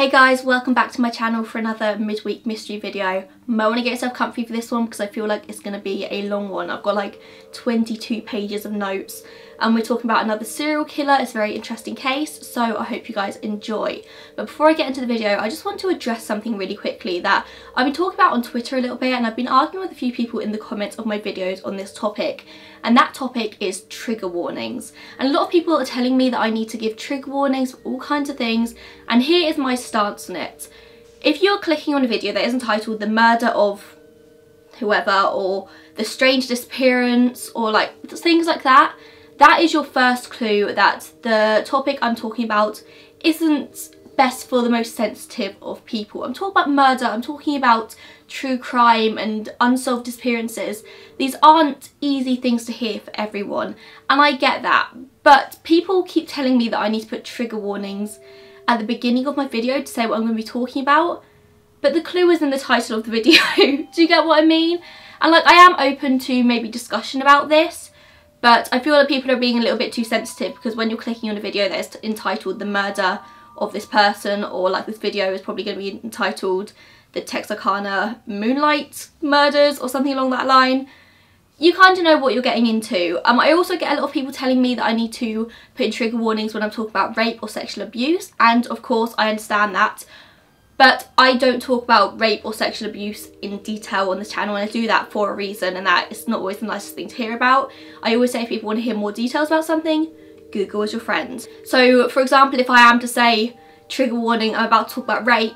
Hey guys, welcome back to my channel for another midweek mystery video. Might want to get yourself comfy for this one because I feel like it's going to be a long one. I've got like 22 pages of notes and we're talking about another serial killer. It's a very interesting case, so I hope you guys enjoy. But before I get into the video, I just want to address something really quickly that I've been talking about on Twitter a little bit and I've been arguing with a few people in the comments of my videos on this topic. And that topic is trigger warnings. And a lot of people are telling me that I need to give trigger warnings for all kinds of things. And here is my stance on it. If you're clicking on a video that is entitled The Murder of whoever or The Strange Disappearance or like things like that, that is your first clue that the topic I'm talking about isn't best for the most sensitive of people. I'm talking about murder, I'm talking about true crime and unsolved disappearances. These aren't easy things to hear for everyone and I get that but people keep telling me that I need to put trigger warnings at the beginning of my video to say what I'm going to be talking about but the clue is in the title of the video. Do you get what I mean? And like I am open to maybe discussion about this but I feel that people are being a little bit too sensitive because when you're clicking on a video that is entitled the murder of this person or like this video is probably going to be entitled the Texarkana Moonlight Murders or something along that line you kind of know what you're getting into. Um, I also get a lot of people telling me that I need to put in trigger warnings when I'm talking about rape or sexual abuse and of course I understand that but I don't talk about rape or sexual abuse in detail on this channel and I do that for a reason and that it's not always the nicest thing to hear about. I always say if people want to hear more details about something, Google is your friend. So for example, if I am to say, trigger warning, I'm about to talk about rape,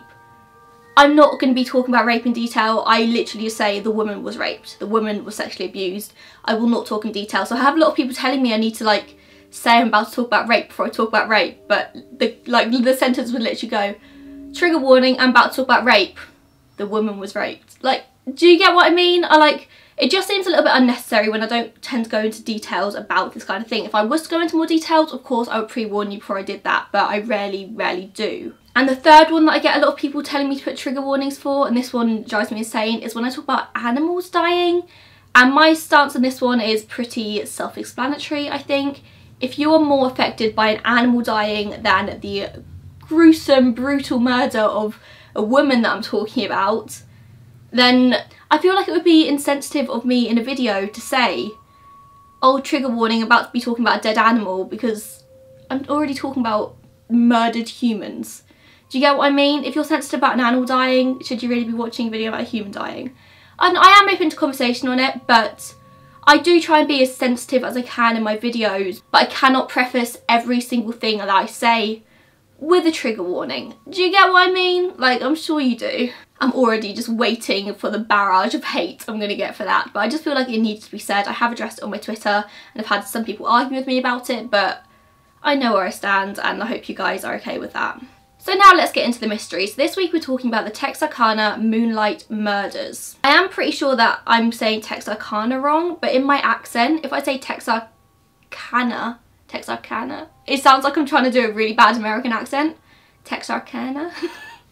I'm not going to be talking about rape in detail. I literally just say the woman was raped, the woman was sexually abused. I will not talk in detail. So I have a lot of people telling me I need to like say I'm about to talk about rape before I talk about rape, but the like the sentence would literally go, trigger warning, I'm about to talk about rape. The woman was raped. Like, do you get what I mean? I like, it just seems a little bit unnecessary when I don't tend to go into details about this kind of thing. If I was to go into more details, of course, I would pre-warn you before I did that, but I rarely, rarely do. And the third one that I get a lot of people telling me to put trigger warnings for, and this one drives me insane, is when I talk about animals dying. And my stance on this one is pretty self-explanatory, I think. If you are more affected by an animal dying than the gruesome, brutal murder of a woman that I'm talking about, then I feel like it would be insensitive of me in a video to say, oh, trigger warning, about to be talking about a dead animal because I'm already talking about murdered humans. Do you get what I mean? If you're sensitive about an animal dying, should you really be watching a video about a human dying? And I am open to conversation on it, but I do try and be as sensitive as I can in my videos, but I cannot preface every single thing that I say with a trigger warning. Do you get what I mean? Like, I'm sure you do. I'm already just waiting for the barrage of hate I'm to get for that, but I just feel like it needs to be said. I have addressed it on my Twitter and I've had some people argue with me about it, but I know where I stand and I hope you guys are okay with that. So now let's get into the mystery. So this week we're talking about the Texarkana Moonlight Murders. I am pretty sure that I'm saying Texarkana wrong, but in my accent, if I say Texarkana, Texarkana. It sounds like I'm trying to do a really bad American accent. Texarkana.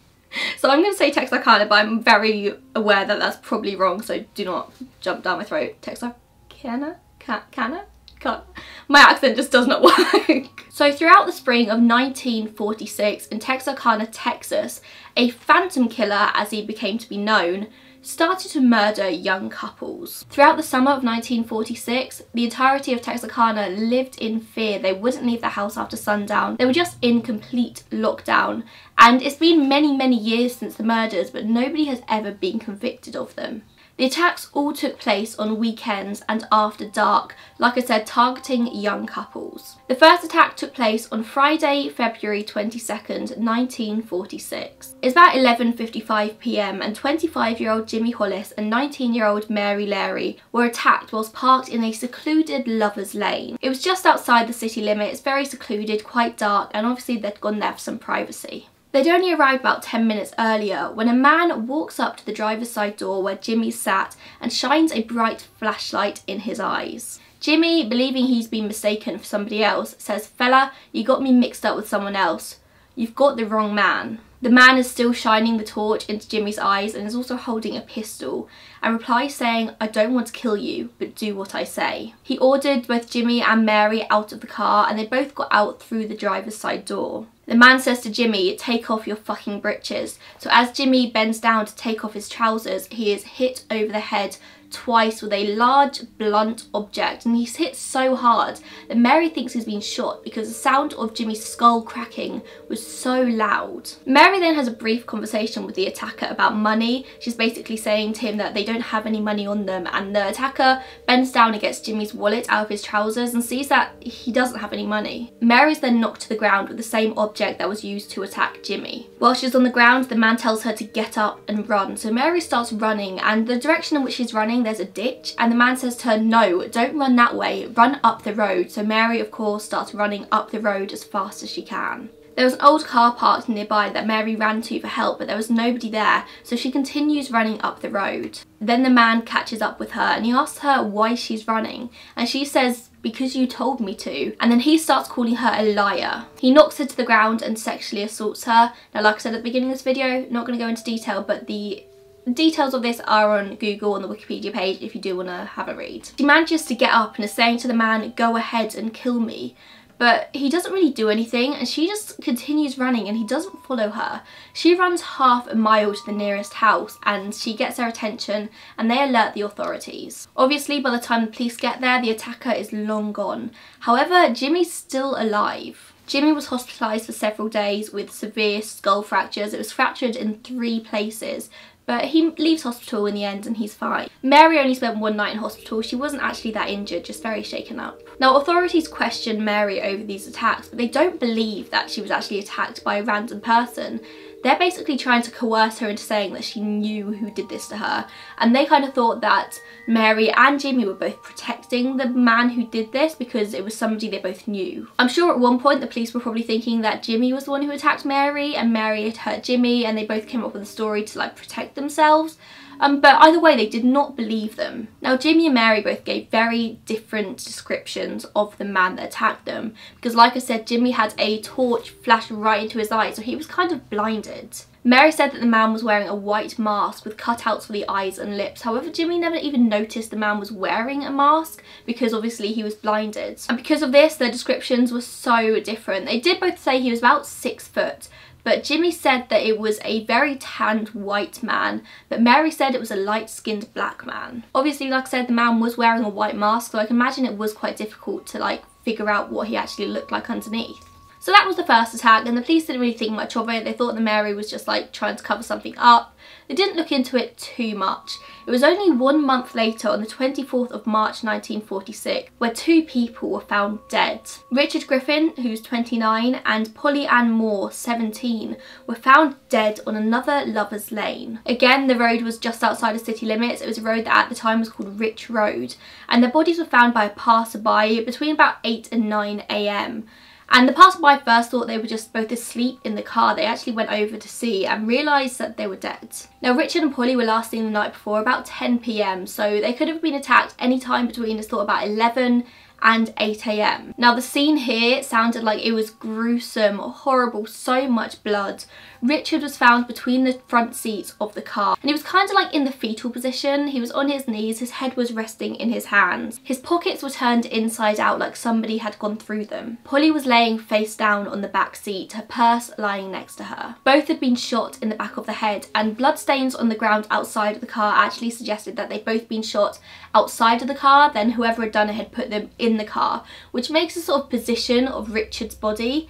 so I'm going to say Texarkana, but I'm very aware that that's probably wrong, so do not jump down my throat. Texarkana? Cana? Can't. My accent just does not work. so throughout the spring of 1946 in Texarkana, Texas, a phantom killer, as he became to be known, started to murder young couples. Throughout the summer of 1946, the entirety of Texarkana lived in fear. They wouldn't leave the house after sundown. They were just in complete lockdown. And it's been many, many years since the murders, but nobody has ever been convicted of them. The attacks all took place on weekends and after dark, like I said, targeting young couples. The first attack took place on Friday, February 22nd, 1946. It's about 11.55pm and 25-year-old Jimmy Hollis and 19-year-old Mary Larey were attacked whilst parked in a secluded lover's lane. It was just outside the city limits, very secluded, quite dark, and obviously they'd gone there for some privacy. They'd only arrived about 10 minutes earlier when a man walks up to the driver's side door where Jimmy sat and shines a bright flashlight in his eyes. Jimmy, believing he's been mistaken for somebody else, says, Fella, you got me mixed up with someone else. You've got the wrong man. The man is still shining the torch into Jimmy's eyes and is also holding a pistol and replies saying, I don't want to kill you, but do what I say. He ordered both Jimmy and Mary out of the car and they both got out through the driver's side door. The man says to Jimmy, take off your fucking breeches. So as Jimmy bends down to take off his trousers, he is hit over the head twice with a large blunt object and he's hit so hard that Mary thinks he's been shot because the sound of Jimmy's skull cracking was so loud. Mary then has a brief conversation with the attacker about money. She's basically saying to him that they don't have any money on them and the attacker bends down and gets Jimmy's wallet out of his trousers and sees that he doesn't have any money. Mary's then knocked to the ground with the same object that was used to attack Jimmy. While she's on the ground, the man tells her to get up and run. So Mary starts running and the direction in which she's running there's a ditch and the man says to her, no, don't run that way, run up the road. So Mary, of course, starts running up the road as fast as she can. There was an old car parked nearby that Mary ran to for help but there was nobody there so she continues running up the road. Then the man catches up with her and he asks her why she's running and she says because you told me to and then he starts calling her a liar. He knocks her to the ground and sexually assaults her. Now like I said at the beginning of this video, not going to go into detail but the details of this are on Google on the Wikipedia page if you do want to have a read. She manages to get up and is saying to the man, go ahead and kill me. But he doesn't really do anything and she just continues running and he doesn't follow her. She runs half a mile to the nearest house and she gets their attention and they alert the authorities. Obviously by the time the police get there the attacker is long gone. However Jimmy's still alive. Jimmy was hospitalised for several days with severe skull fractures. It was fractured in three places but he leaves hospital in the end and he's fine. Mary only spent one night in hospital. She wasn't actually that injured, just very shaken up. Now authorities question Mary over these attacks, but they don't believe that she was actually attacked by a random person. They're basically trying to coerce her into saying that she knew who did this to her. And they kind of thought that Mary and Jimmy were both protecting the man who did this because it was somebody they both knew. I'm sure at one point the police were probably thinking that Jimmy was the one who attacked Mary and Mary had hurt Jimmy and they both came up with a story to like protect themselves. Um, but either way, they did not believe them. Now, Jimmy and Mary both gave very different descriptions of the man that attacked them. Because like I said, Jimmy had a torch flashed right into his eye, so he was kind of blinded. Mary said that the man was wearing a white mask with cutouts for the eyes and lips. However, Jimmy never even noticed the man was wearing a mask because obviously he was blinded. And because of this, their descriptions were so different. They did both say he was about six foot, but Jimmy said that it was a very tanned white man, but Mary said it was a light-skinned black man. Obviously, like I said, the man was wearing a white mask, so I can imagine it was quite difficult to like figure out what he actually looked like underneath. So that was the first attack and the police didn't really think much of it. They thought that Mary was just like trying to cover something up. They didn't look into it too much. It was only one month later on the 24th of March 1946 where two people were found dead. Richard Griffin, who's 29, and Polly Ann Moore, 17, were found dead on another lover's lane. Again, the road was just outside of city limits. It was a road that at the time was called Rich Road and their bodies were found by a passerby between about 8 and 9 a.m. And the passerby first thought they were just both asleep in the car. They actually went over to see and realised that they were dead. Now Richard and Polly were last seen the night before about 10pm so they could have been attacked any time between us thought about 11 and 8am. Now the scene here sounded like it was gruesome, horrible, so much blood. Richard was found between the front seats of the car and he was kind of like in the fetal position. He was on his knees, his head was resting in his hands. His pockets were turned inside out like somebody had gone through them. Polly was laying face down on the back seat, her purse lying next to her. Both had been shot in the back of the head and bloodstains on the ground outside of the car actually suggested that they'd both been shot outside of the car then whoever had done it had put them in the car which makes the sort of position of Richard's body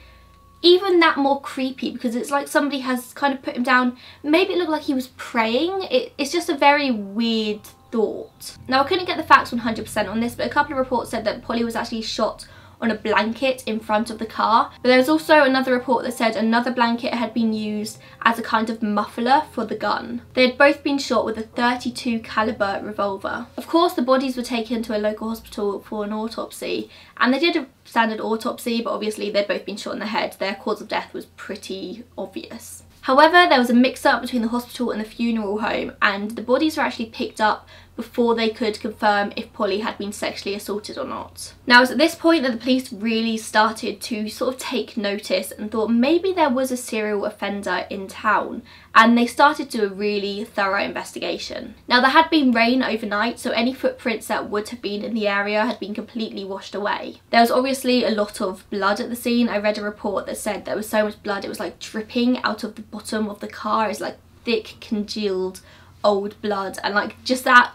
even that more creepy because it's like somebody has kind of put him down. Maybe it looked like he was praying. It, it's just a very weird thought. Now I couldn't get the facts 100% on this but a couple of reports said that Polly was actually shot on a blanket in front of the car. But there was also another report that said another blanket had been used as a kind of muffler for the gun. They had both been shot with a 32 caliber revolver. Of course the bodies were taken to a local hospital for an autopsy and they did a standard autopsy but obviously they'd both been shot in the head. Their cause of death was pretty obvious. However, there was a mix-up between the hospital and the funeral home and the bodies were actually picked up before they could confirm if Polly had been sexually assaulted or not. Now it was at this point that the police really started to sort of take notice and thought maybe there was a serial offender in town and they started to do a really thorough investigation. Now there had been rain overnight so any footprints that would have been in the area had been completely washed away. There was obviously a lot of blood at the scene. I read a report that said there was so much blood it was like dripping out of the bottom of the car. It's like thick congealed old blood and like just that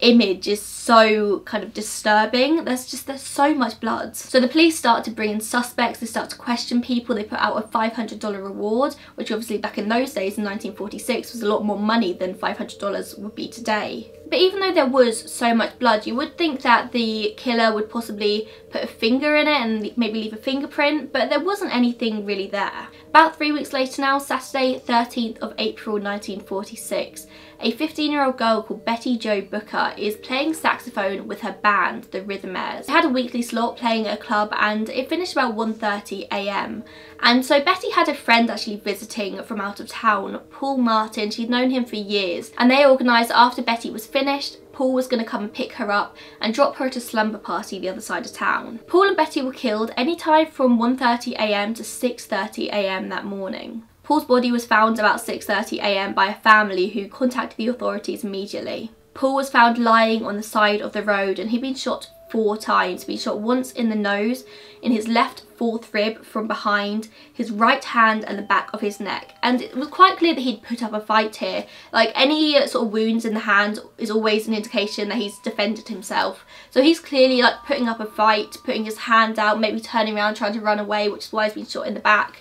image is so kind of disturbing. There's just, there's so much blood. So the police start to bring in suspects, they start to question people, they put out a $500 reward, which obviously back in those days in 1946 was a lot more money than $500 would be today. But even though there was so much blood, you would think that the killer would possibly put a finger in it and maybe leave a fingerprint, but there wasn't anything really there. About three weeks later now, Saturday 13th of April 1946, a 15 year old girl called Betty Jo Booker is playing saxophone with her band, the Rhythmaires. They had a weekly slot playing at a club and it finished about 1.30am. And so Betty had a friend actually visiting from out of town, Paul Martin. She'd known him for years and they organised after Betty was finished Paul was going to come and pick her up and drop her at a slumber party the other side of town. Paul and Betty were killed anytime from 1.30am to 6.30am that morning. Paul's body was found about 6.30am by a family who contacted the authorities immediately. Paul was found lying on the side of the road and he'd been shot four times. He shot once in the nose, in his left fourth rib from behind, his right hand and the back of his neck. And it was quite clear that he'd put up a fight here. Like any sort of wounds in the hand is always an indication that he's defended himself. So he's clearly like putting up a fight, putting his hand out, maybe turning around trying to run away, which is why he's been shot in the back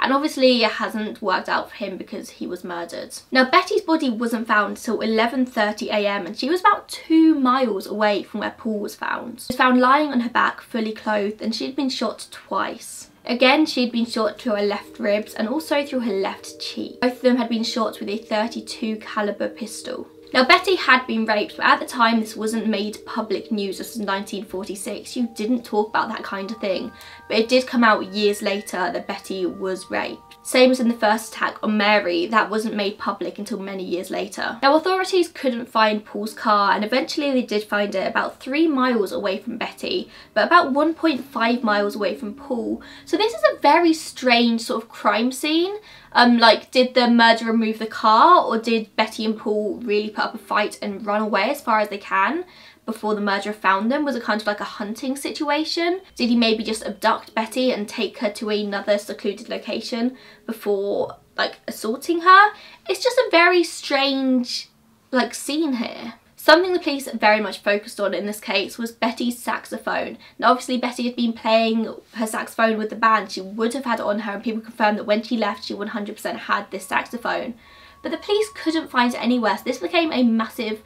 and obviously it hasn't worked out for him because he was murdered. Now Betty's body wasn't found until 11.30am and she was about two miles away from where Paul was found. She was found lying on her back fully clothed and she'd been shot twice. Again, she'd been shot through her left ribs and also through her left cheek. Both of them had been shot with a 32 caliber pistol. Now Betty had been raped but at the time this wasn't made public news, this was 1946, you didn't talk about that kind of thing. But it did come out years later that Betty was raped. Same as in the first attack on Mary, that wasn't made public until many years later. Now authorities couldn't find Paul's car and eventually they did find it about 3 miles away from Betty but about 1.5 miles away from Paul. So this is a very strange sort of crime scene. Um, like did the murderer move the car or did Betty and Paul really put up a fight and run away as far as they can? Before the murderer found them? Was it kind of like a hunting situation? Did he maybe just abduct Betty and take her to another secluded location before like assaulting her? It's just a very strange like scene here. Something the police very much focused on in this case was Betty's saxophone. Now obviously Betty had been playing her saxophone with the band, she would have had it on her and people confirmed that when she left she 100% had this saxophone. But the police couldn't find it anywhere so this became a massive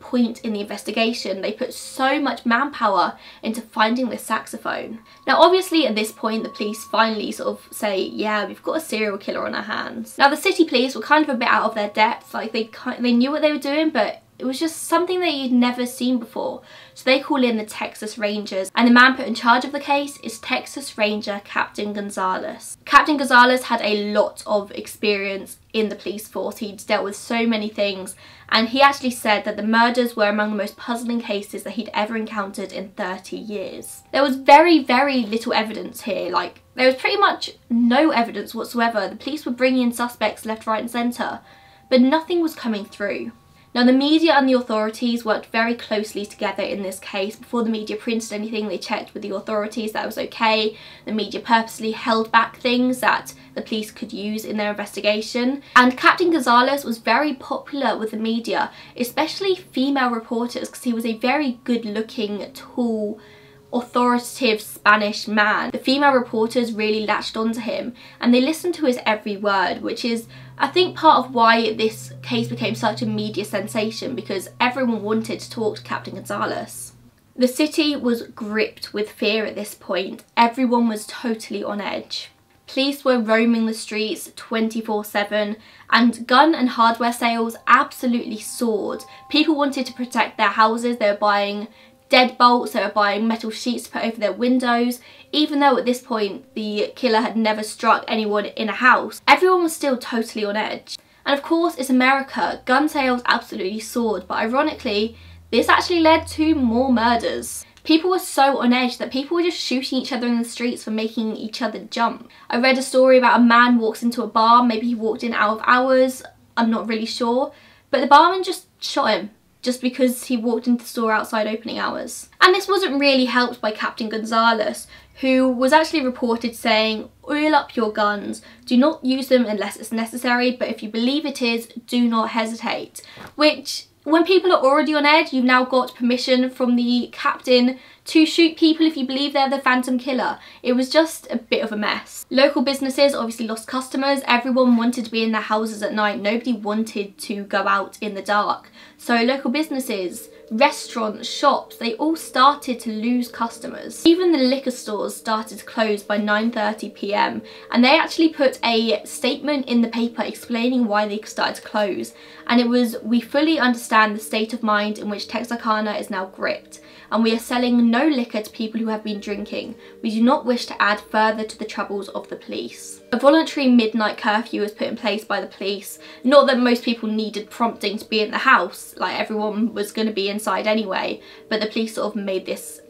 point in the investigation. They put so much manpower into finding this saxophone. Now obviously at this point the police finally sort of say yeah we've got a serial killer on our hands. Now the city police were kind of a bit out of their depth like they they knew what they were doing but it was just something that you'd never seen before. So they call in the Texas Rangers and the man put in charge of the case is Texas Ranger Captain Gonzalez. Captain Gonzalez had a lot of experience in the police force. He'd dealt with so many things and he actually said that the murders were among the most puzzling cases that he'd ever encountered in 30 years. There was very, very little evidence here. Like, there was pretty much no evidence whatsoever. The police were bringing in suspects left, right and centre, but nothing was coming through. Now the media and the authorities worked very closely together in this case. Before the media printed anything they checked with the authorities that was okay. The media purposely held back things that the police could use in their investigation. And Captain Gonzalez was very popular with the media, especially female reporters because he was a very good looking, tall, authoritative Spanish man. The female reporters really latched onto him and they listened to his every word which is I think part of why this case became such a media sensation because everyone wanted to talk to Captain Gonzalez. The city was gripped with fear at this point. Everyone was totally on edge. Police were roaming the streets 24-7 and gun and hardware sales absolutely soared. People wanted to protect their houses, they were buying deadbolts, they were buying metal sheets to put over their windows. Even though at this point the killer had never struck anyone in a house, everyone was still totally on edge. And of course, it's America. Gun sales absolutely soared, but ironically, this actually led to more murders. People were so on edge that people were just shooting each other in the streets for making each other jump. I read a story about a man walks into a bar, maybe he walked in out of hours, I'm not really sure, but the barman just shot him just because he walked into the store outside opening hours. And this wasn't really helped by Captain Gonzalez, who was actually reported saying, oil up your guns, do not use them unless it's necessary, but if you believe it is, do not hesitate. Which, when people are already on edge, you've now got permission from the captain to shoot people if you believe they're the phantom killer. It was just a bit of a mess. Local businesses obviously lost customers, everyone wanted to be in their houses at night, nobody wanted to go out in the dark. So local businesses, restaurants, shops, they all started to lose customers. Even the liquor stores started to close by 9.30pm and they actually put a statement in the paper explaining why they started to close and it was, we fully understand the state of mind in which Texarkana is now gripped and we are selling no liquor to people who have been drinking. We do not wish to add further to the troubles of the police. A voluntary midnight curfew was put in place by the police. Not that most people needed prompting to be in the house, like everyone was going to be inside anyway, but the police sort of made this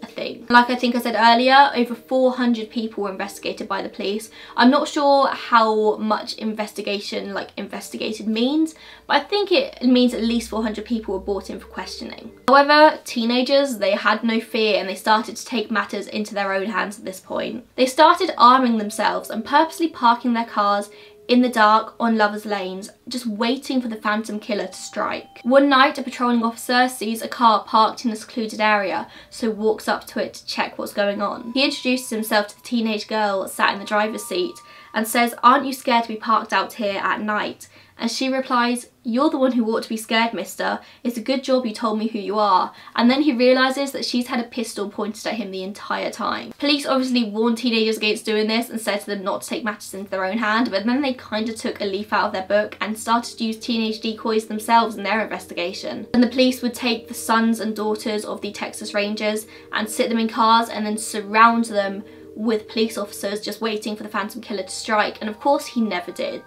Like I think I said earlier, over 400 people were investigated by the police. I'm not sure how much investigation like investigated means, but I think it means at least 400 people were brought in for questioning. However, teenagers, they had no fear and they started to take matters into their own hands at this point. They started arming themselves and purposely parking their cars in the dark on lovers lanes just waiting for the phantom killer to strike. One night a patrolling officer sees a car parked in a secluded area so walks up to it to check what's going on. He introduces himself to the teenage girl sat in the driver's seat and says aren't you scared to be parked out here at night and she replies, you're the one who ought to be scared, mister. It's a good job you told me who you are. And then he realises that she's had a pistol pointed at him the entire time. Police obviously warned teenagers against doing this and said to them not to take matters into their own hand, but then they kind of took a leaf out of their book and started to use teenage decoys themselves in their investigation. And the police would take the sons and daughters of the Texas Rangers and sit them in cars and then surround them with police officers just waiting for the Phantom Killer to strike and of course he never did.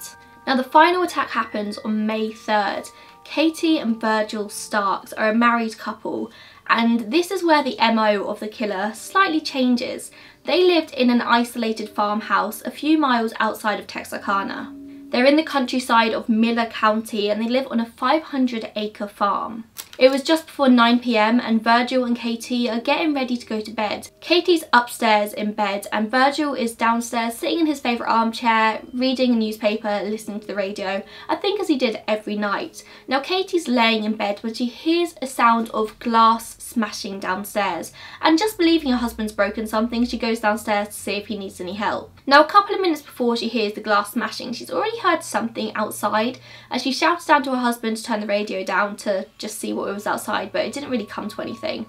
Now the final attack happens on May 3rd. Katie and Virgil Starks are a married couple and this is where the MO of the killer slightly changes. They lived in an isolated farmhouse a few miles outside of Texarkana. They're in the countryside of Miller County and they live on a 500 acre farm. It was just before 9pm and Virgil and Katie are getting ready to go to bed. Katie's upstairs in bed and Virgil is downstairs sitting in his favourite armchair, reading a newspaper, listening to the radio, I think as he did every night. Now Katie's laying in bed when she hears a sound of glass smashing downstairs and just believing her husband's broken something she goes downstairs to see if he needs any help. Now a couple of minutes before she hears the glass smashing she's already heard something outside as she shouts down to her husband to turn the radio down to just see what was outside but it didn't really come to anything.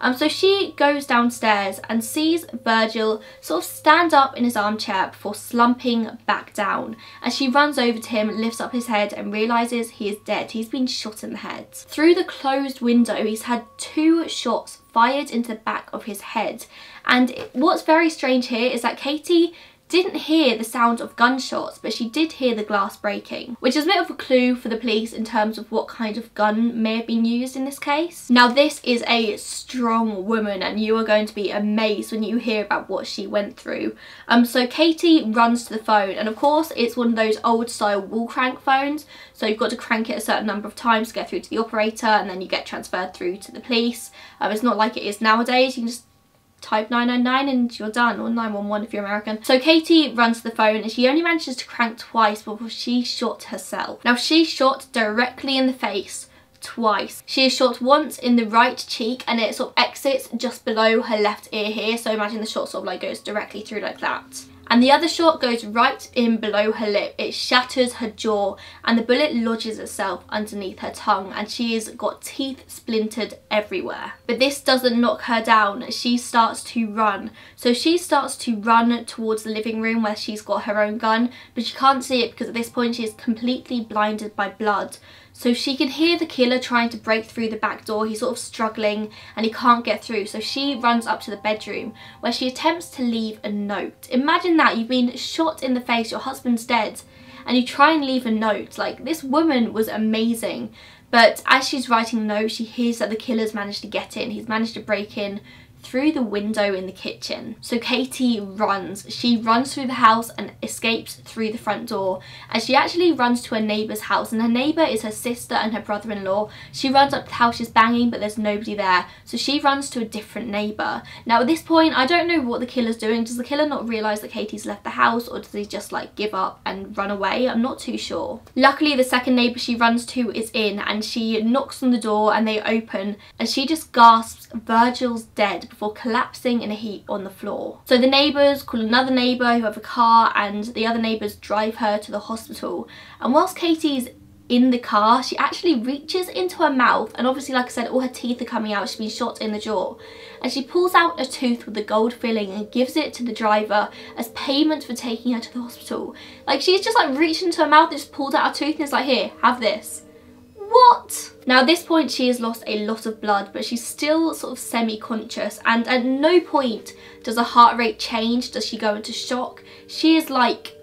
Um, so she goes downstairs and sees Virgil sort of stand up in his armchair before slumping back down. As she runs over to him, lifts up his head and realises he is dead. He's been shot in the head. Through the closed window, he's had two shots fired into the back of his head. And what's very strange here is that Katie didn't hear the sound of gunshots but she did hear the glass breaking which is a bit of a clue for the police in terms of what kind of gun may have been used in this case. Now this is a strong woman and you are going to be amazed when you hear about what she went through. Um, so Katie runs to the phone and of course it's one of those old style wall crank phones so you've got to crank it a certain number of times to get through to the operator and then you get transferred through to the police. Um, it's not like it is nowadays, you can just type 999 and you're done or 911 if you're American. So Katie runs to the phone and she only manages to crank twice before she shot herself. Now she shot directly in the face twice. She is shot once in the right cheek and it sort of exits just below her left ear here so imagine the shot sort of like goes directly through like that and the other shot goes right in below her lip. It shatters her jaw and the bullet lodges itself underneath her tongue and she has got teeth splintered everywhere. But this doesn't knock her down. She starts to run. So she starts to run towards the living room where she's got her own gun but she can't see it because at this point she is completely blinded by blood. So she can hear the killer trying to break through the back door. He's sort of struggling and he can't get through. So she runs up to the bedroom where she attempts to leave a note. Imagine that, you've been shot in the face, your husband's dead, and you try and leave a note. Like this woman was amazing. But as she's writing the note, she hears that the killer's managed to get in. He's managed to break in through the window in the kitchen. So Katie runs. She runs through the house and escapes through the front door. And she actually runs to her neighbour's house. And her neighbour is her sister and her brother-in-law. She runs up to the house, she's banging, but there's nobody there. So she runs to a different neighbour. Now at this point, I don't know what the killer's doing. Does the killer not realise that Katie's left the house or does he just like give up and run away? I'm not too sure. Luckily, the second neighbour she runs to is in and she knocks on the door and they open and she just gasps, Virgil's dead before collapsing in a heap on the floor. So the neighbours call another neighbour who have a car and the other neighbours drive her to the hospital. And whilst Katie's in the car, she actually reaches into her mouth and obviously like I said all her teeth are coming out, she's been shot in the jaw and she pulls out a tooth with a gold filling and gives it to the driver as payment for taking her to the hospital. Like she's just like reached into her mouth and just pulled out a tooth and is like here have this. What? Now at this point she has lost a lot of blood but she's still sort of semi-conscious and at no point does her heart rate change, does she go into shock. She is like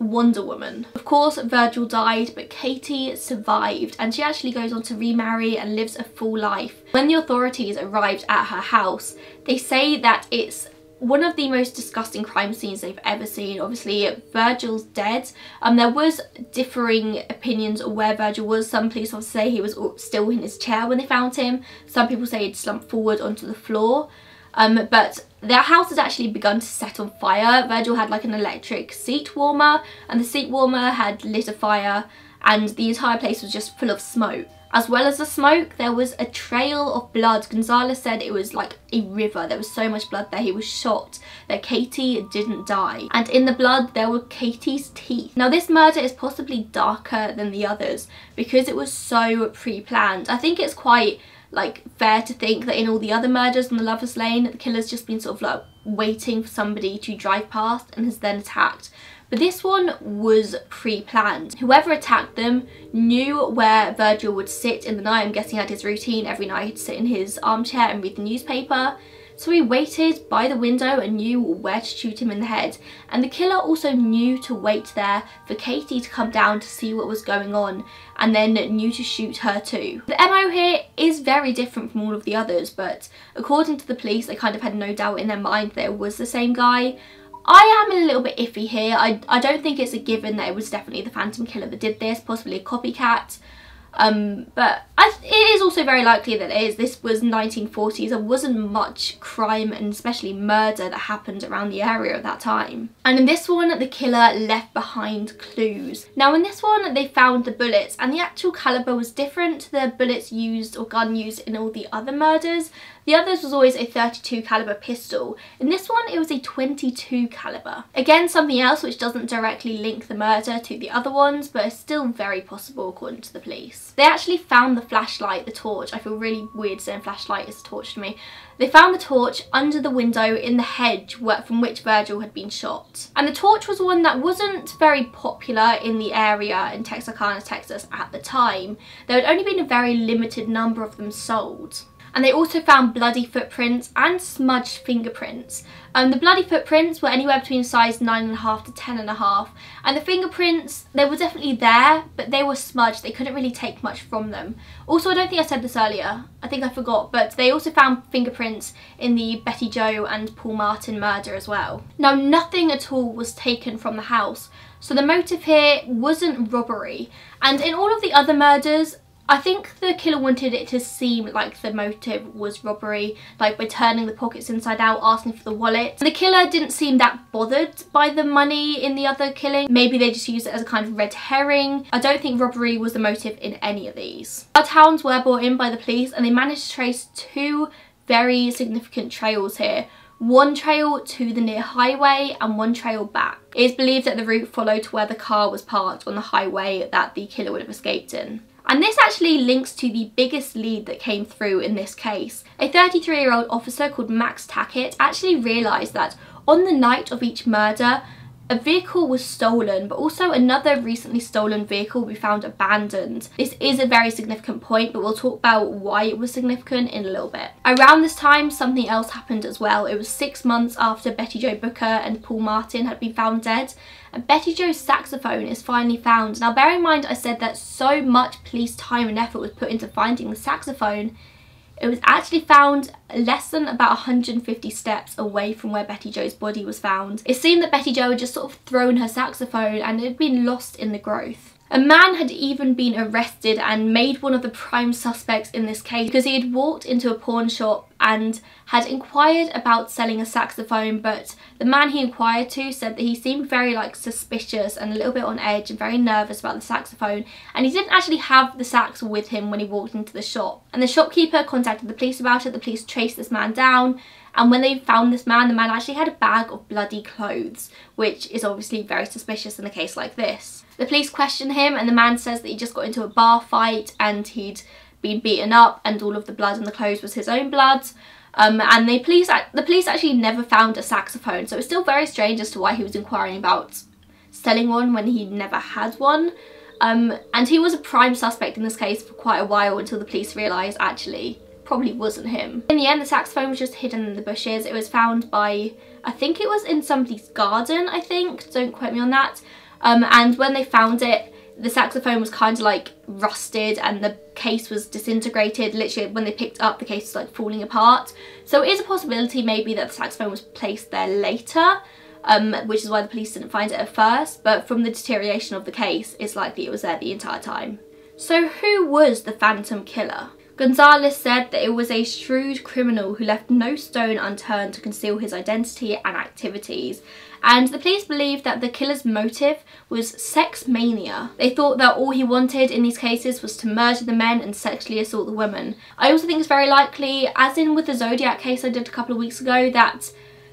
Wonder Woman. Of course Virgil died but Katie survived and she actually goes on to remarry and lives a full life. When the authorities arrived at her house they say that it's one of the most disgusting crime scenes they've ever seen. Obviously, Virgil's dead. Um, there was differing opinions of where Virgil was. Some police officers say he was still in his chair when they found him. Some people say he'd slumped forward onto the floor. Um, but their house had actually begun to set on fire. Virgil had like an electric seat warmer and the seat warmer had lit a fire and the entire place was just full of smoke. As well as the smoke, there was a trail of blood. Gonzalez said it was like a river. There was so much blood there. He was shocked that Katie didn't die. And in the blood, there were Katie's teeth. Now, this murder is possibly darker than the others because it was so pre-planned. I think it's quite like fair to think that in all the other murders in the Lover's Lane, the killer's just been sort of like waiting for somebody to drive past and has then attacked. But this one was pre-planned. Whoever attacked them knew where Virgil would sit in the night. I'm guessing had his routine every night. Sit in his armchair and read the newspaper. So he waited by the window and knew where to shoot him in the head. And the killer also knew to wait there for Katie to come down to see what was going on and then knew to shoot her too. The MO here is very different from all of the others but according to the police they kind of had no doubt in their mind that it was the same guy. I am a little bit iffy here. I, I don't think it's a given that it was definitely the Phantom Killer that did this, possibly a copycat. Um, but I, it is also very likely that it is. This was 1940s. There wasn't much crime and especially murder that happened around the area at that time. And in this one, the killer left behind clues. Now in this one, they found the bullets and the actual caliber was different to the bullets used or gun used in all the other murders. The others was always a 32 caliber pistol. In this one, it was a 22 caliber. Again, something else which doesn't directly link the murder to the other ones, but is still very possible according to the police. They actually found the flashlight, the torch. I feel really weird saying flashlight is a torch to me. They found the torch under the window in the hedge from which Virgil had been shot. And the torch was one that wasn't very popular in the area in Texarkana, Texas at the time. There had only been a very limited number of them sold and they also found bloody footprints and smudged fingerprints. Um, the bloody footprints were anywhere between size 9.5 to 10.5 and the fingerprints, they were definitely there but they were smudged, they couldn't really take much from them. Also I don't think I said this earlier, I think I forgot, but they also found fingerprints in the Betty Jo and Paul Martin murder as well. Now nothing at all was taken from the house so the motive here wasn't robbery and in all of the other murders I think the killer wanted it to seem like the motive was robbery, like by turning the pockets inside out, asking for the wallet. The killer didn't seem that bothered by the money in the other killing. Maybe they just used it as a kind of red herring. I don't think robbery was the motive in any of these. Bloodhounds were brought in by the police and they managed to trace two very significant trails here one trail to the near highway and one trail back. It is believed that the route followed to where the car was parked on the highway that the killer would have escaped in. And this actually links to the biggest lead that came through in this case. A 33 year old officer called Max Tackett actually realised that on the night of each murder, a vehicle was stolen, but also another recently stolen vehicle we found abandoned. This is a very significant point, but we'll talk about why it was significant in a little bit. Around this time, something else happened as well. It was six months after Betty Jo Booker and Paul Martin had been found dead, and Betty Jo's saxophone is finally found. Now, bear in mind, I said that so much police time and effort was put into finding the saxophone it was actually found less than about 150 steps away from where Betty Jo's body was found. It seemed that Betty Jo had just sort of thrown her saxophone and it had been lost in the growth. A man had even been arrested and made one of the prime suspects in this case because he had walked into a pawn shop and had inquired about selling a saxophone but the man he inquired to said that he seemed very like suspicious and a little bit on edge and very nervous about the saxophone and he didn't actually have the sax with him when he walked into the shop. And the shopkeeper contacted the police about it. The police traced this man down and when they found this man the man actually had a bag of bloody clothes which is obviously very suspicious in a case like this the police question him and the man says that he just got into a bar fight and he'd been beaten up and all of the blood on the clothes was his own blood. Um, and the police, the police actually never found a saxophone so it's still very strange as to why he was inquiring about selling one when he never had one. Um, and he was a prime suspect in this case for quite a while until the police realised actually probably wasn't him. In the end the saxophone was just hidden in the bushes. It was found by, I think it was in somebody's garden I think, don't quote me on that. Um, and when they found it, the saxophone was kind of like rusted and the case was disintegrated. Literally, when they picked up, the case was like falling apart. So it is a possibility maybe that the saxophone was placed there later, um, which is why the police didn't find it at first. But from the deterioration of the case, it's likely it was there the entire time. So who was the Phantom Killer? Gonzalez said that it was a shrewd criminal who left no stone unturned to conceal his identity and activities and the police believed that the killer's motive was sex mania. They thought that all he wanted in these cases was to murder the men and sexually assault the women. I also think it's very likely, as in with the Zodiac case I did a couple of weeks ago, that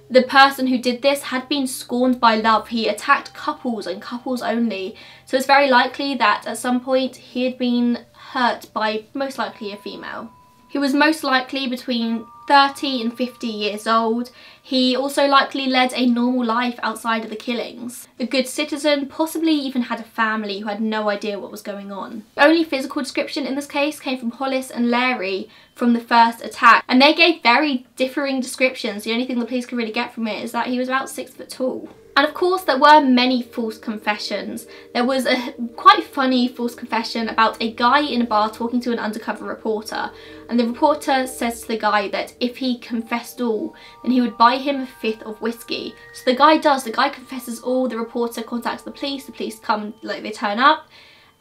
the person who did this had been scorned by love. He attacked couples and couples only. So it's very likely that at some point he had been hurt by most likely a female. He was most likely between 30 and 50 years old. He also likely led a normal life outside of the killings. A good citizen, possibly even had a family who had no idea what was going on. The only physical description in this case came from Hollis and Larey from the first attack and they gave very differing descriptions. The only thing the police could really get from it is that he was about six foot tall. And of course there were many false confessions. There was a quite funny false confession about a guy in a bar talking to an undercover reporter and the reporter says to the guy that if he confessed all then he would buy him a fifth of whiskey. So the guy does, the guy confesses all, the reporter contacts the police, the police come, like they turn up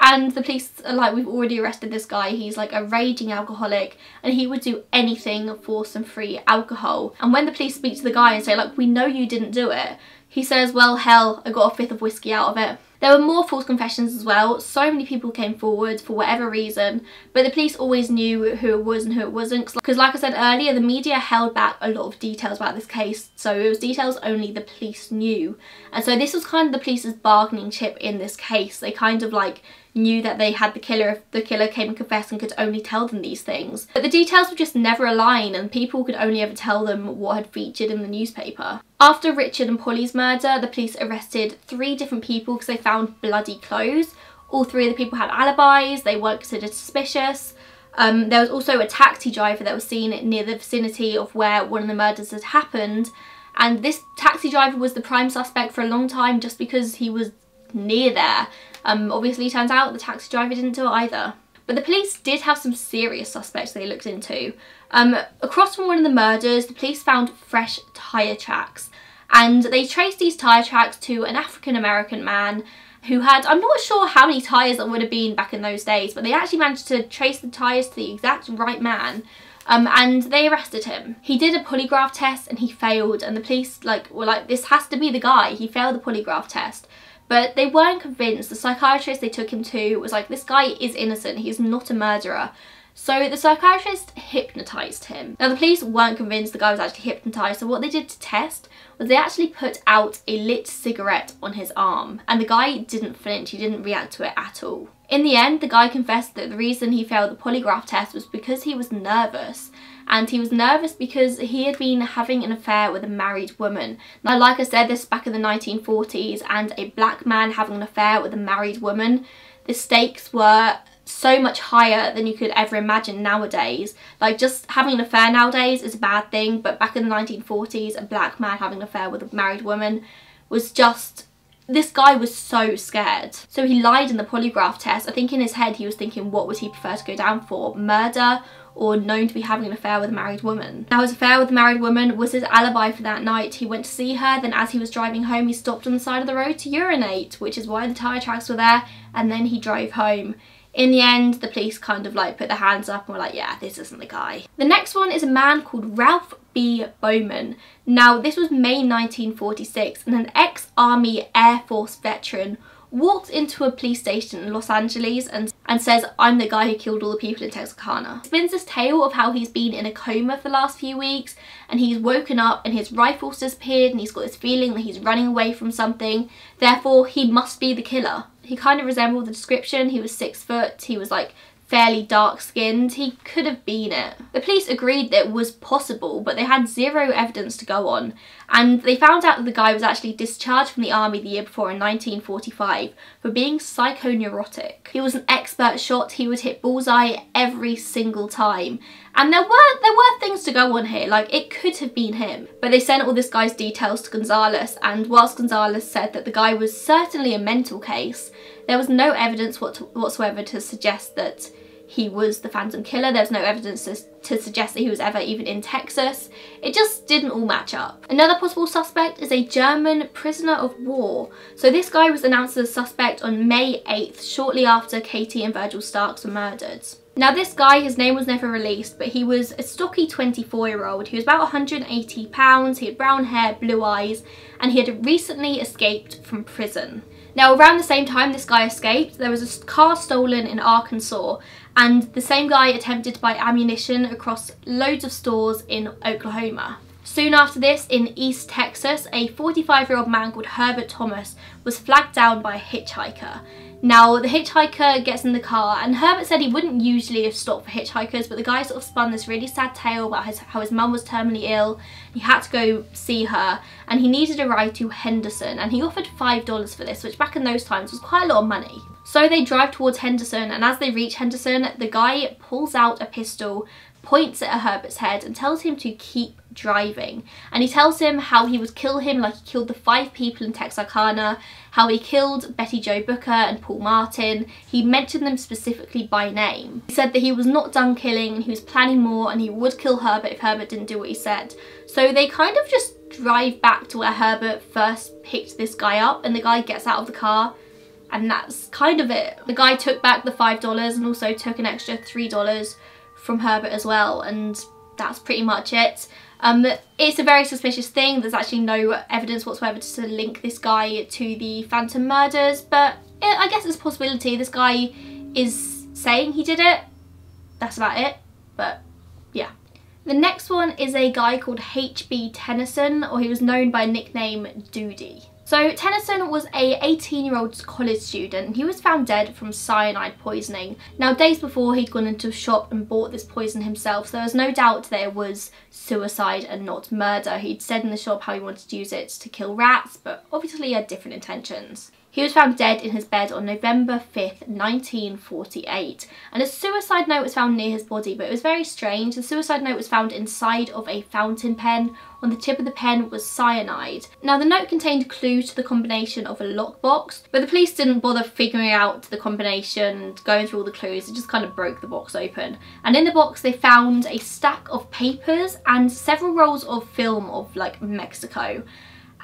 and the police are like, we've already arrested this guy. He's like a raging alcoholic and he would do anything for some free alcohol. And when the police speak to the guy and say like, we know you didn't do it, he says, well, hell, I got a fifth of whiskey out of it. There were more false confessions as well. So many people came forward for whatever reason, but the police always knew who it was and who it wasn't. Because like I said earlier, the media held back a lot of details about this case, so it was details only the police knew. And so this was kind of the police's bargaining chip in this case. They kind of like knew that they had the killer if the killer came and confessed and could only tell them these things. But the details would just never align and people could only ever tell them what had featured in the newspaper. After Richard and Polly's murder, the police arrested three different people because they found bloody clothes. All three of the people had alibis, they weren't considered suspicious. Um, there was also a taxi driver that was seen near the vicinity of where one of the murders had happened and this taxi driver was the prime suspect for a long time just because he was near there um, obviously turns out the taxi driver didn't do it either. But the police did have some serious suspects they looked into. Um, across from one of the murders, the police found fresh tyre tracks. And they traced these tyre tracks to an African-American man who had, I'm not sure how many tyres that would have been back in those days, but they actually managed to trace the tyres to the exact right man. Um, and they arrested him. He did a polygraph test and he failed and the police like were like, this has to be the guy. He failed the polygraph test. But they weren't convinced. The psychiatrist they took him to was like, this guy is innocent. He's not a murderer. So the psychiatrist hypnotised him. Now the police weren't convinced the guy was actually hypnotised so what they did to test was they actually put out a lit cigarette on his arm and the guy didn't flinch, he didn't react to it at all. In the end the guy confessed that the reason he failed the polygraph test was because he was nervous and he was nervous because he had been having an affair with a married woman. Now like I said this is back in the 1940s and a black man having an affair with a married woman the stakes were so much higher than you could ever imagine nowadays. Like just having an affair nowadays is a bad thing but back in the 1940s a black man having an affair with a married woman was just this guy was so scared. So he lied in the polygraph test. I think in his head he was thinking what would he prefer to go down for? Murder or known to be having an affair with a married woman. Now his affair with a married woman was his alibi for that night. He went to see her, then as he was driving home he stopped on the side of the road to urinate, which is why the tyre tracks were there, and then he drove home. In the end, the police kind of like put their hands up and were like, yeah, this isn't the guy. The next one is a man called Ralph B. Bowman. Now, this was May 1946 and an ex-Army Air Force veteran walks into a police station in Los Angeles and, and says, I'm the guy who killed all the people in Texarkana. Spins this tale of how he's been in a coma for the last few weeks and he's woken up and his rifle's disappeared and he's got this feeling that he's running away from something. Therefore, he must be the killer. He kind of resembled the description. He was six foot. He was like fairly dark skinned, he could have been it. The police agreed that it was possible but they had zero evidence to go on and they found out that the guy was actually discharged from the army the year before in 1945 for being psychoneurotic. He was an expert shot, he would hit bullseye every single time and there were there were things to go on here, like it could have been him. But they sent all this guy's details to Gonzaullas and whilst Gonzaullas said that the guy was certainly a mental case, there was no evidence whatsoever to suggest that he was the Phantom Killer. There's no evidence to, to, suggest that he was ever even in Texas. It just didn't all match up. Another possible suspect is a German prisoner of war. So this guy was announced as a suspect on May 8th, shortly after Katie and Virgil Starks were murdered. Now this guy, his name was never released, but he was a stocky 24 year old. He was about 180 pounds, he had brown hair, blue eyes, and he had recently escaped from prison. Now around the same time this guy escaped, there was a car stolen in Arkansas and the same guy attempted to buy ammunition across loads of stores in Oklahoma. Soon after this, in East Texas, a 45 year old man called Herbert Thomas was flagged down by a hitchhiker. Now, the hitchhiker gets in the car and Herbert said he wouldn't usually have stopped for hitchhikers, but the guy sort of spun this really sad tale about his, how his mum was terminally ill. He had to go see her and he needed a ride to Henderson and he offered $5 for this, which back in those times was quite a lot of money. So they drive towards Henderson and as they reach Henderson, the guy pulls out a pistol points at Herbert's head and tells him to keep driving. And he tells him how he would kill him like he killed the five people in Texarkana, how he killed Betty Jo Booker and Paul Martin. He mentioned them specifically by name. He said that he was not done killing and he was planning more and he would kill Herbert if Herbert didn't do what he said. So they kind of just drive back to where Herbert first picked this guy up and the guy gets out of the car and that's kind of it. The guy took back the $5 and also took an extra $3 from Herbert as well and that's pretty much it. Um, it's a very suspicious thing. There's actually no evidence whatsoever to link this guy to the Phantom murders, but it, I guess it's a possibility. This guy is saying he did it. That's about it, but yeah. The next one is a guy called H.B. Tennison, or he was known by nickname Doody. So Tennison was a 18 year old college student he was found dead from cyanide poisoning. Now days before he'd gone into a shop and bought this poison himself so there was no doubt it was suicide and not murder. He'd said in the shop how he wanted to use it to kill rats but obviously he had different intentions. He was found dead in his bed on November 5th, 1948. And a suicide note was found near his body, but it was very strange. The suicide note was found inside of a fountain pen. On the tip of the pen was cyanide. Now the note contained clues to the combination of a lockbox, but the police didn't bother figuring out the combination, going through all the clues, it just kind of broke the box open. And in the box they found a stack of papers and several rolls of film of like Mexico.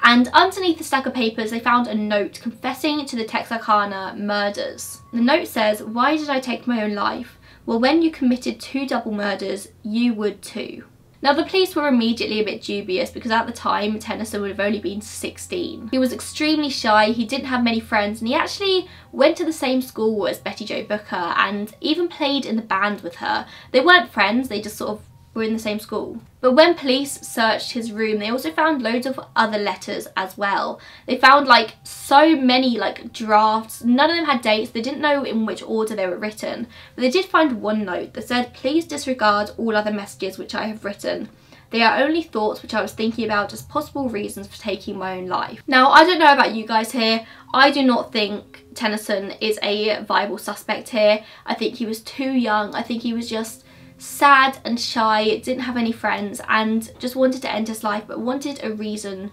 And underneath the stack of papers, they found a note confessing to the Texarkana murders. The note says, why did I take my own life? Well, when you committed two double murders, you would too. Now the police were immediately a bit dubious because at the time Tennison would have only been 16. He was extremely shy, he didn't have many friends and he actually went to the same school as Betty Jo Booker and even played in the band with her. They weren't friends, they just sort of were in the same school. But when police searched his room, they also found loads of other letters as well. They found like so many like drafts. None of them had dates. They didn't know in which order they were written. But they did find one note that said, please disregard all other messages which I have written. They are only thoughts which I was thinking about as possible reasons for taking my own life. Now, I don't know about you guys here. I do not think Tennison is a viable suspect here. I think he was too young. I think he was just sad and shy, didn't have any friends and just wanted to end his life but wanted a reason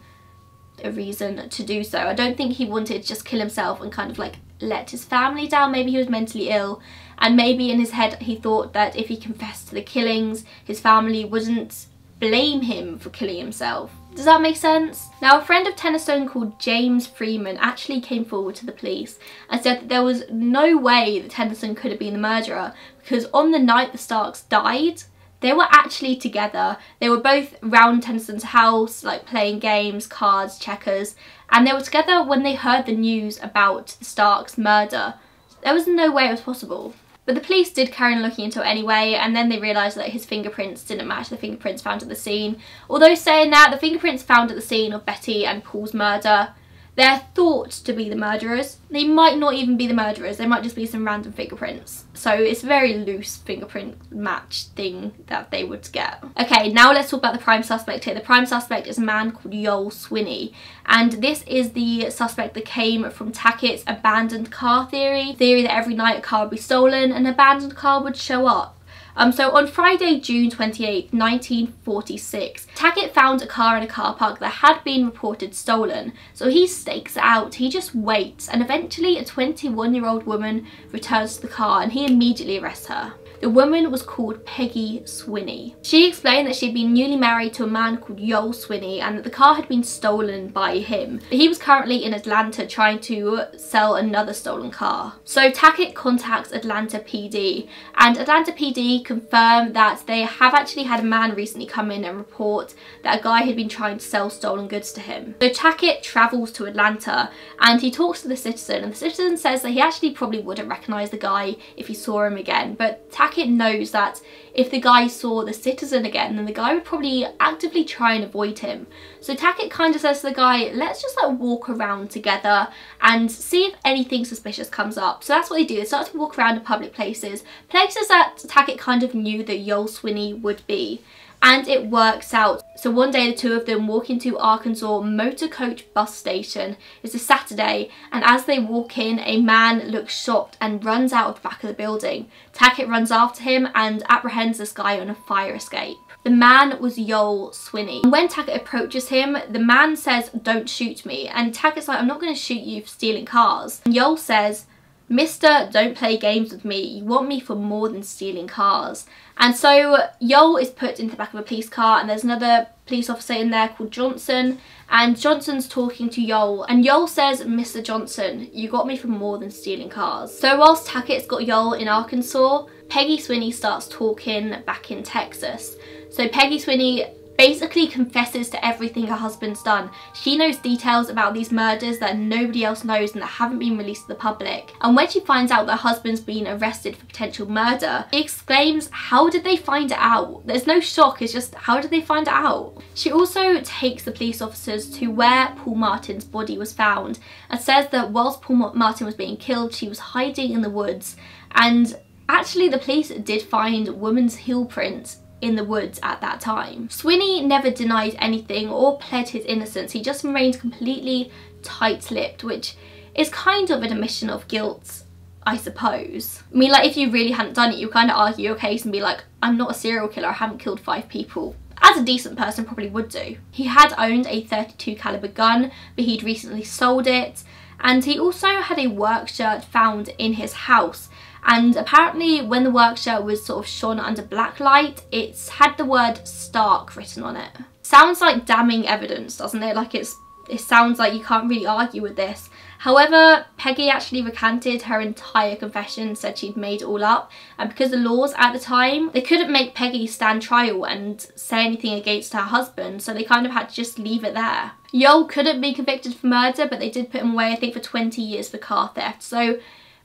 a reason to do so. I don't think he wanted to just kill himself and kind of like let his family down. Maybe he was mentally ill and maybe in his head he thought that if he confessed to the killings his family wouldn't blame him for killing himself. Does that make sense? Now a friend of Tennison called James Freeman actually came forward to the police and said that there was no way that Tennison could have been the murderer because on the night the Starks died they were actually together. They were both round Tennison's house, like playing games, cards, checkers, and they were together when they heard the news about the Starks' murder. There was no way it was possible. But the police did carry on looking into it anyway and then they realised that his fingerprints didn't match the fingerprints found at the scene. Although saying that, the fingerprints found at the scene of Betty and Paul's murder they're thought to be the murderers. They might not even be the murderers, they might just be some random fingerprints. So it's a very loose fingerprint match thing that they would get. Okay, now let's talk about the prime suspect here. The prime suspect is a man called Youell Swinney. And this is the suspect that came from Tackett's abandoned car theory. Theory that every night a car would be stolen, an abandoned car would show up. Um, so on Friday, June 28, 1946, Tackett found a car in a car park that had been reported stolen. So he stakes out, he just waits, and eventually a 21 year old woman returns to the car and he immediately arrests her. The woman was called Peggy Swinney. She explained that she'd been newly married to a man called Youell Swinney and that the car had been stolen by him. He was currently in Atlanta trying to sell another stolen car. So Tackett contacts Atlanta PD and Atlanta PD confirm that they have actually had a man recently come in and report that a guy had been trying to sell stolen goods to him. So Tackett travels to Atlanta and he talks to the citizen and the citizen says that he actually probably wouldn't recognise the guy if he saw him again but Tackett Tackett knows that if the guy saw the citizen again, then the guy would probably actively try and avoid him. So Tackett kind of says to the guy, let's just like walk around together and see if anything suspicious comes up. So that's what they do. They start to walk around to public places, places that Tackett kind of knew that Youell Swinney would be and it works out. So one day the two of them walk into Arkansas Motor Coach bus station. It's a Saturday and as they walk in a man looks shocked and runs out of the back of the building. Tackett runs after him and apprehends this guy on a fire escape. The man was Youell Swinney. When Tackett approaches him, the man says, don't shoot me. And Tackett's like, I'm not going to shoot you for stealing cars. And Youell says, Mister, don't play games with me. You want me for more than stealing cars. And so Youell is put into the back of a police car and there's another police officer in there called Johnson and Johnson's talking to Youell and Youell says, Mr. Johnson, you got me for more than stealing cars. So whilst Tackett's got Youell in Arkansas, Peggy Swinney starts talking back in Texas. So Peggy Swinney basically confesses to everything her husband's done. She knows details about these murders that nobody else knows and that haven't been released to the public. And when she finds out that her husband's been arrested for potential murder, she exclaims, how did they find it out? There's no shock, it's just, how did they find it out? She also takes the police officers to where Paul Martin's body was found and says that whilst Paul Martin was being killed, she was hiding in the woods and Actually, the police did find woman's heel prints in the woods at that time. Swinney never denied anything or pled his innocence. He just remained completely tight-lipped, which is kind of an admission of guilt I suppose. I mean, like, if you really hadn't done it, you kind of argue your case and be like, I'm not a serial killer, I haven't killed five people. As a decent person probably would do. He had owned a 32 caliber gun, but he'd recently sold it. And he also had a work shirt found in his house and apparently when the work shirt was sort of shone under black light it's had the word Stark written on it. Sounds like damning evidence doesn't it? Like it's it sounds like you can't really argue with this. However, Peggy actually recanted her entire confession, said she'd made it all up, and because the laws at the time, they couldn't make Peggy stand trial and say anything against her husband, so they kind of had to just leave it there. Youell couldn't be convicted for murder, but they did put him away, I think, for 20 years for car theft, so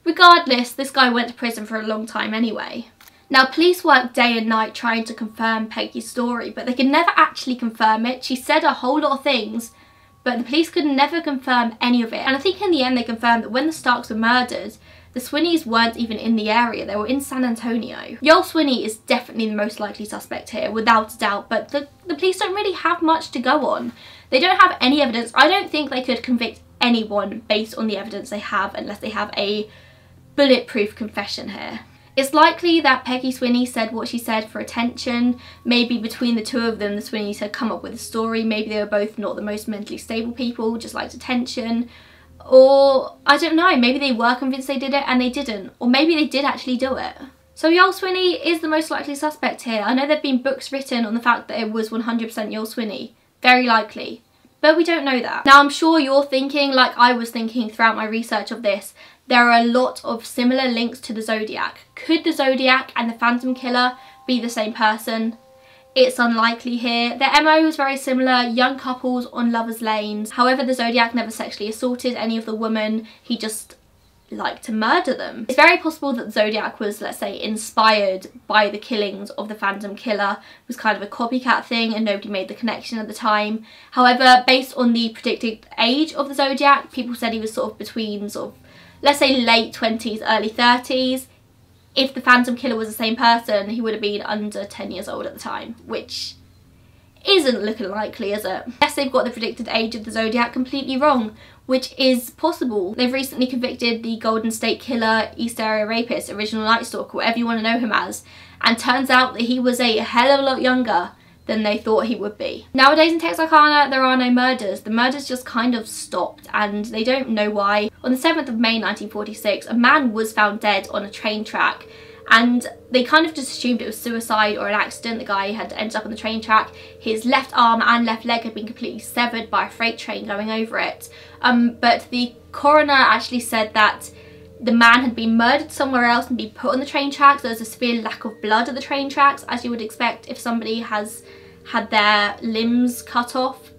Regardless, this guy went to prison for a long time anyway. Now police worked day and night trying to confirm Peggy's story but they could never actually confirm it. She said a whole lot of things but the police could never confirm any of it and I think in the end they confirmed that when the Starks were murdered the Swinneys weren't even in the area, they were in San Antonio. Youell Swinney is definitely the most likely suspect here, without a doubt, but the, the police don't really have much to go on. They don't have any evidence. I don't think they could convict anyone based on the evidence they have unless they have a bulletproof confession here. It's likely that Peggy Swinney said what she said for attention. Maybe between the two of them, the Swinneys had come up with a story. Maybe they were both not the most mentally stable people, just liked attention. Or, I don't know, maybe they were convinced they did it and they didn't. Or maybe they did actually do it. So Youell Swinney is the most likely suspect here. I know there have been books written on the fact that it was 100% Youell Swinney. Very likely. But we don't know that. Now I'm sure you're thinking, like I was thinking throughout my research of this, there are a lot of similar links to the Zodiac. Could the Zodiac and the Phantom Killer be the same person? It's unlikely here. Their MO was very similar, young couples on lovers lanes. However, the Zodiac never sexually assaulted any of the women. He just like to murder them. It's very possible that Zodiac was, let's say, inspired by the killings of the Phantom Killer, it was kind of a copycat thing and nobody made the connection at the time. However, based on the predicted age of the Zodiac, people said he was sort of between sort of, let's say late 20s, early 30s. If the Phantom Killer was the same person, he would have been under 10 years old at the time, which isn't looking likely, is it? Yes, they've got the predicted age of the Zodiac completely wrong, which is possible. They've recently convicted the Golden State Killer, East Area Rapist, Original Night Stalker, whatever you want to know him as, and turns out that he was a hell of a lot younger than they thought he would be. Nowadays in Texarkana, there are no murders. The murders just kind of stopped and they don't know why. On the 7th of May 1946, a man was found dead on a train track and they kind of just assumed it was suicide or an accident. The guy had ended up on the train track. His left arm and left leg had been completely severed by a freight train going over it. Um, but the coroner actually said that the man had been murdered somewhere else and been put on the train tracks. There was a severe lack of blood at the train tracks, as you would expect if somebody has had their limbs cut off.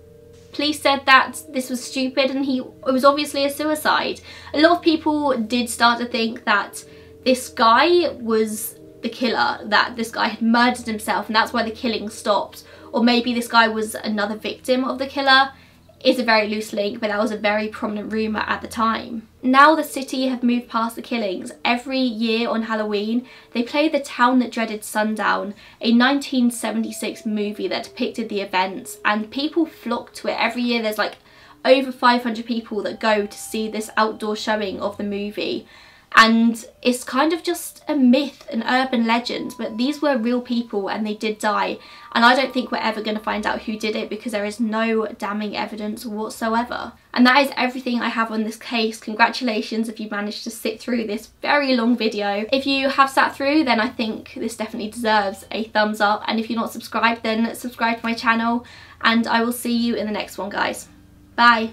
Police said that this was stupid and he it was obviously a suicide. A lot of people did start to think that this guy was the killer, that this guy had murdered himself and that's why the killing stopped. Or maybe this guy was another victim of the killer. It's a very loose link, but that was a very prominent rumour at the time. Now the city have moved past the killings. Every year on Halloween, they play The Town That Dreaded Sundown, a 1976 movie that depicted the events, and people flock to it. Every year there's like over 500 people that go to see this outdoor showing of the movie and it's kind of just a myth, an urban legend, but these were real people and they did die and I don't think we're ever going to find out who did it because there is no damning evidence whatsoever. And that is everything I have on this case. Congratulations if you managed to sit through this very long video. If you have sat through then I think this definitely deserves a thumbs up and if you're not subscribed then subscribe to my channel and I will see you in the next one guys. Bye!